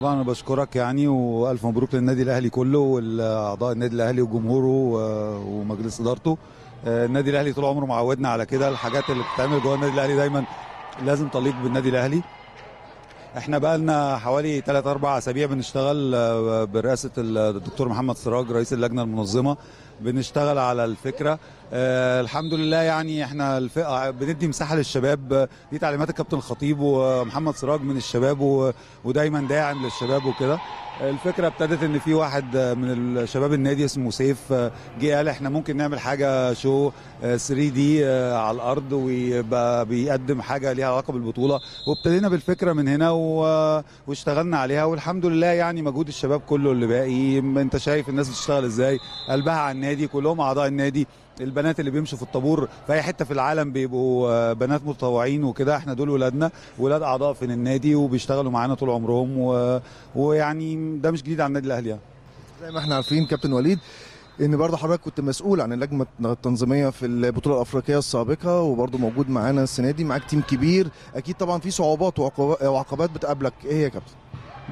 طبعا أنا بشكرك يعني وألف مبروك للنادي الأهلي كله والأعضاء النادي الأهلي وجمهوره ومجلس إدارته. آه، النادي الأهلي طول عمره معودنا على كده الحاجات اللي بتتعمل جوه النادي الأهلي دايما لازم تليق بالنادي الأهلي. إحنا بقى لنا حوالي 3 4 أسابيع بنشتغل آه، برئاسة الدكتور محمد سراج رئيس اللجنة المنظمة. بنشتغل على الفكرة آه الحمد لله يعني إحنا الفئة بندي مساحة للشباب. آه، دي تعليمات الكابتن الخطيب ومحمد سراج من الشباب ودايما داعم للشباب وكده. الفكرة ابتدت إن في واحد آه، من الشباب النادي اسمه سيف آه، جه قال إحنا ممكن نعمل حاجة شو 3 دي على الأرض ويبقى بيقدم حاجة ليها علاقة بالبطولة. وابتدينا بالفكرة من هنا واشتغلنا عليها والحمد لله يعني مجهود الشباب كله اللي باقي. انت شايف الناس بتشتغل إزاي؟ قلبها على النادي كلهم أعضاء النادي. البنات اللي بيمشوا في الطابور في أي حتة في العالم بيبقوا آه، بنات متطوعين وكده. إحنا دول ولادنا ولاد أعضاء في النادي وبيشتغلوا معانا طول عمرهم و... ويعني ده مش جديد على النادي الأهلي يعني. زي ما إحنا عارفين كابتن وليد إن برضه حضرتك كنت مسؤول عن اللجنه التنظيمية في البطولة الأفريقية السابقة وبرضه موجود معانا السنة دي معاك تيم كبير. أكيد طبعا في صعوبات وعقوبات- بتقابلك. إيه يا كابتن؟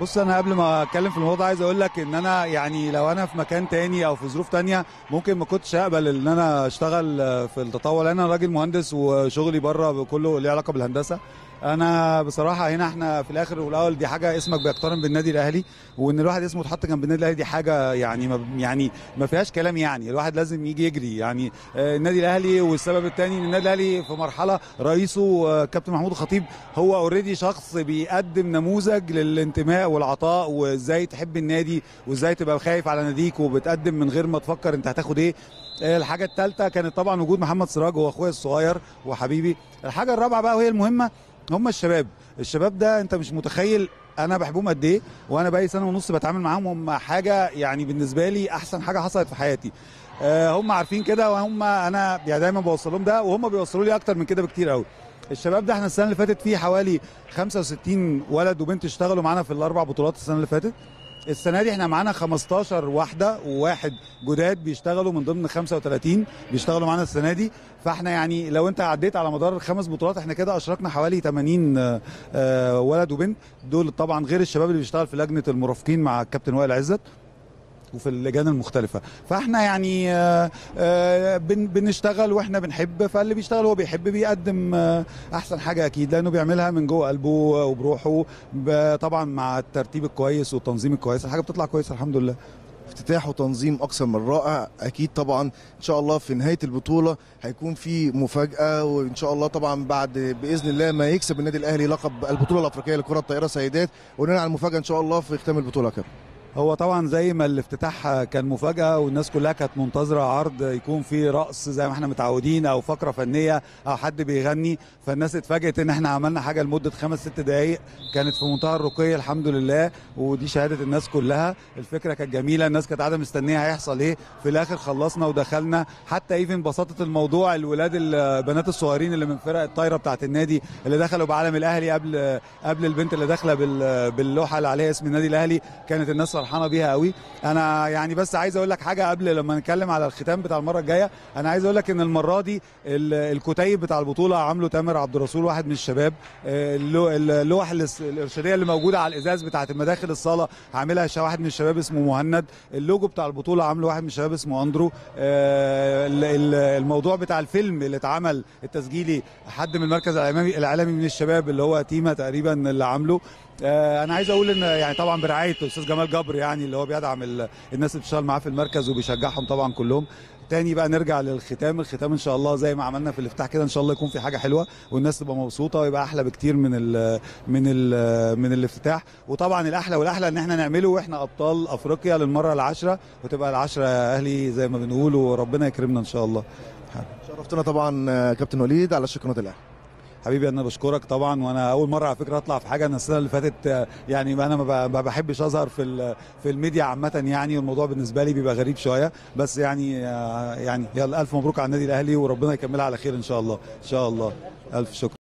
بص أنا قبل ما أتكلم في الموضوع ده عايز أقول لك إن أنا يعني لو أنا في مكان تاني أو في ظروف تانية ممكن ما كنتش أقبل إن أنا أشتغل في التطوع لأن أنا راجل مهندس وشغلي بره كله ليه علاقة بالهندسة. أنا بصراحه هنا إحنا في الآخر والاول دي حاجة اسمك بيقترن بالنادي الاهلي وان الواحد اسمه اتحط جنب النادي الاهلي دي حاجة يعني ما يعني ما فيهاش كلام يعني الواحد لازم يجي يجري يعني آه، النادي الاهلي والسبب الثاني ان النادي الاهلي في مرحله رئيسه آه، كابتن محمود الخطيب هو اوريدي شخص بيقدم نموذج للانتماء والعطاء وازاي تحب النادي وازاي تبقى خايف على ناديك وبتقدم من غير ما تفكر انت هتاخد إيه. آه، الحاجة الثالثه كانت طبعا وجود محمد سراج هو اخويا الصغير وحبيبي. الحاجة الرابعة بقى وهي المهمة هم الشباب. الشباب ده انت مش متخيل أنا بحبهم قد إيه وأنا بقالي سنة ونص بتعامل معاهم هم حاجة يعني بالنسبة لي احسن حاجة حصلت في حياتي. آه، هم عارفين كده وهم أنا يعني دايما بوصل لهم ده وهم بيوصلوا لي أكتر من كده بكتير قوي. الشباب ده إحنا السنة اللي فاتت فيه حوالي 65 ولد وبنت اشتغلوا معانا في الأربع بطولات السنة اللي فاتت. السنة دي إحنا معانا 15 واحدة وواحد جداد بيشتغلوا من ضمن 35 بيشتغلوا معانا السنة دي. فاحنا يعني لو انت عديت على مدار الخمس بطولات إحنا كده أشركنا حوالي 80 آه، ولد وبنت. دول طبعا غير الشباب اللي بيشتغل في لجنة المرافقين مع الكابتن وائل عزت. وفي اللجان المختلفة. فاحنا يعني آه، آه، بن- بنشتغل وإحنا بنحب فاللي بيشتغل هو بيحب بيقدم آه، أحسن حاجة أكيد لأنه بيعملها من جوه قلبه وبروحه طبعا مع الترتيب الكويس والتنظيم الكويس الحاجة بتطلع كويسة الحمد لله. افتتاح وتنظيم أكثر من رائع أكيد طبعا. إن شاء الله في نهاية البطولة هيكون في مفاجأة وإن شاء الله طبعا بعد بإذن الله ما يكسب النادي الأهلي لقب البطولة الأفريقية لكرة الطائرة سيدات. وننال على المفاجأة إن شاء الله في ختام البطولة كابتن. هو طبعا زي ما الافتتاح كان مفاجأة والناس كلها كانت منتظرة عرض يكون فيه رقص زي ما إحنا متعودين أو فقرة فنية أو حد بيغني فالناس اتفاجئت إن إحنا عملنا حاجة لمدة خمس ست دقايق كانت في منتهى الرقي الحمد لله ودي شهادة الناس كلها. الفكرة كانت جميلة الناس كانت قاعدة مستنية هيحصل إيه. في الآخر خلصنا ودخلنا. حتى ايفن بساطة الموضوع الولاد البنات الصغيرين اللي من فرق الطايرة بتاعت النادي اللي دخلوا بعلم الأهلي قبل قبل البنت اللي داخلة بال- باللوحة اللي عليها اسم النادي الأهلي كانت الناس فرحانة بيها قوي. أنا يعني بس عايز أقول لك حاجة قبل لما نتكلم على الختام بتاع المرة الجاية. أنا عايز أقول لك إن المرة دي ال- الكتيب بتاع البطولة عامله تامر عبد الرسول واحد من الشباب آه، اللو- اللوح الإرشادية اللي موجودة على الإزاز بتاعه المداخل الصالة عاملها واحد من الشباب اسمه مهند. اللوجو بتاع البطولة عامله واحد من الشباب اسمه أندرو. آه، ال- ال- الموضوع بتاع الفيلم اللي اتعمل التسجيلي حد من المركز الاعلامي من الشباب اللي هو تيما تقريبا اللي عامله. أنا عايز أقول إن يعني طبعا برعاية الاستاذ جمال جبر يعني اللي هو بيدعم ال- الناس اللي بتشتغل معاه في المركز وبيشجعهم طبعا كلهم. تاني بقى نرجع للختام. الختام إن شاء الله زي ما عملنا في الإفتتاح كده إن شاء الله يكون في حاجة حلوة والناس تبقى مبسوطة ويبقى أحلى بكتير من ال من ال من الإفتتاح. وطبعا الأحلى والأحلى إن إحنا نعمله وإحنا أبطال أفريقيا للمرة العاشرة وتبقى العشره أهلي زي ما بنقول وربنا يكرمنا إن شاء الله. شرفتنا طبعا آه، كابتن وليد على قناه الاهلي حبيبي أنا بشكرك طبعا وأنا أول مرة على فكرة أطلع في حاجة أنا السنة اللي فاتت يعني أنا ما بحبش أظهر في في الميديا عامة يعني والموضوع بالنسبة لي بيبقى غريب شوية. بس يعني يعني يلا ألف مبروك على النادي الأهلي وربنا يكملها على خير إن شاء الله. إن شاء الله. ألف شكر.